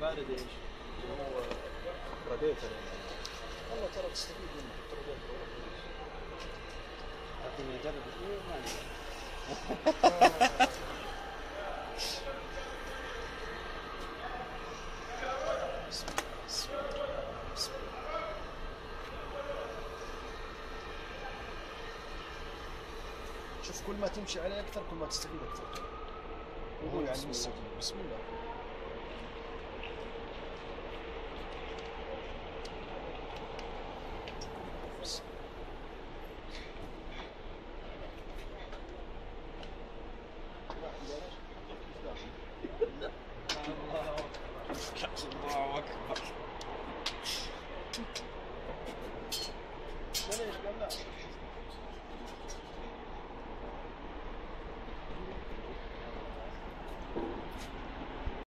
البلدي إيش؟ اللي هو Predator والله ترى تستفيد منه Predator لكن يجرب ما الله شوف كل ما تمشي عليه أكثر كل ما تستفيد أكثر وهو يعني بسم الله Мама, 的